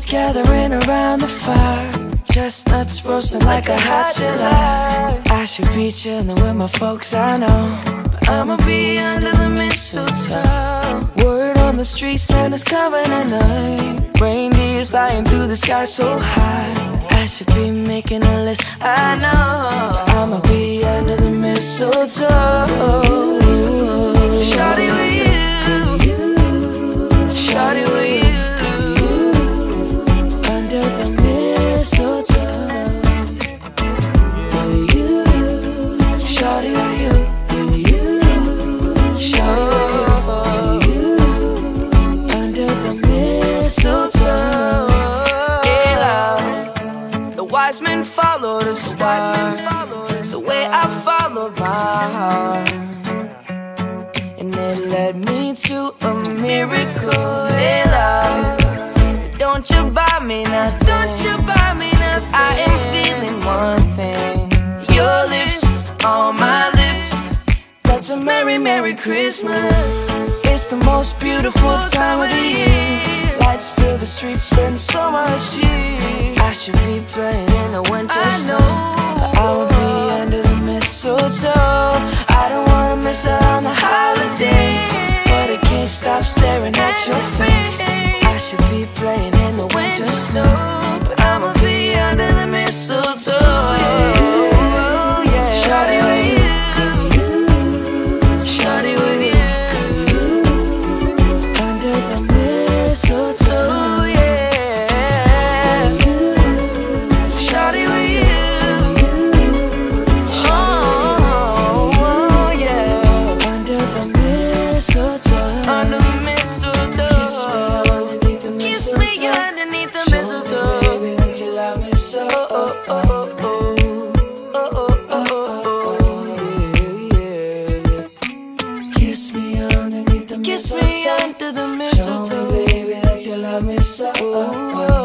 Everyone's gathering around the fire. Chestnuts roasting like a hot July. I should be chilling with my folks, I know. But I'ma be under the mistletoe. Word on the street, Santa's coming tonight. Reindeer's flying through the sky so high. I should be making a list, I know. But I'ma be under the mistletoe. With you. You. With you. Under the mistletoe. Yeah. The wise men follow the star. The way I followed my heart. And it led me to a miracle. Hey, love. Don't you buy me nothing. Don't you buy me nothing. Merry, Christmas. It's the most beautiful time of the year. Lights fill the streets, spend so much cheer. I should be playing in the winter snow. But I will be under the mistletoe. I don't wanna miss out on the holiday. But I can't stop staring at your face. I should be Kiss me under the mistletoe, Show me, baby, that you love me so. Oh.